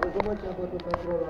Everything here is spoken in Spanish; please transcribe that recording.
¿cómo es que tu control.